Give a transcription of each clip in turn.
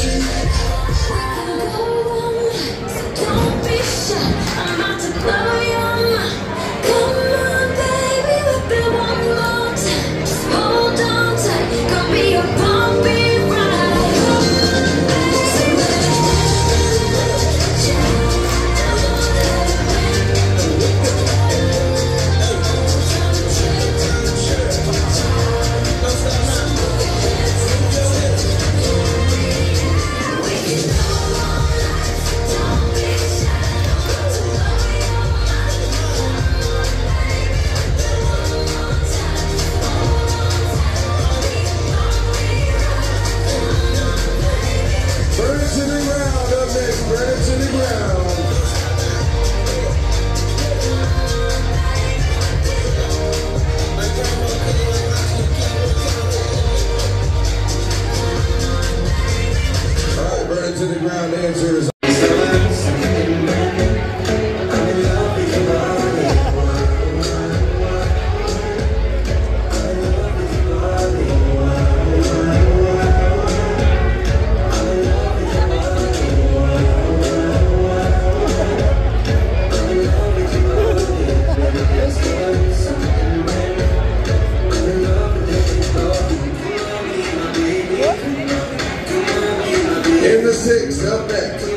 to you. We can go. Six, up next.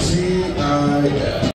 TGIF. again. House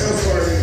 party coming